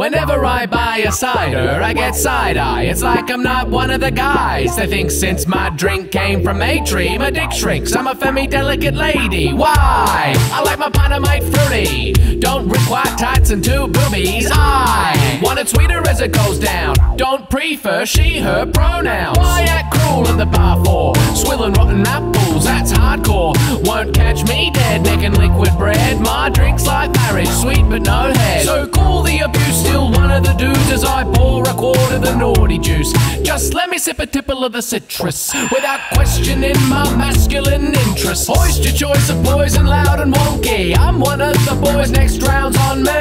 Whenever I buy a cider, I get side eye. It's like I'm not one of the guys. They think since my drink came from a tree, my dick shrinks. I'm a femi delicate lady. Why? I like my Panamite fruity. Don't require tights and two boobies. I want it sweeter as it goes down. Don't prefer she, her pronouns. Why act cruel at the bar for? Swilling rotten apples, that's hardcore. Won't catch me dead, making liquid bread. My drink's like marriage, sweet but no head. So call the dudes as I pour a quart of the naughty juice. Just let me sip a tipple of the citrus without questioning my masculine interests. Hoist your choice of poison, loud and wonky. I'm one of the boys, next round's on me.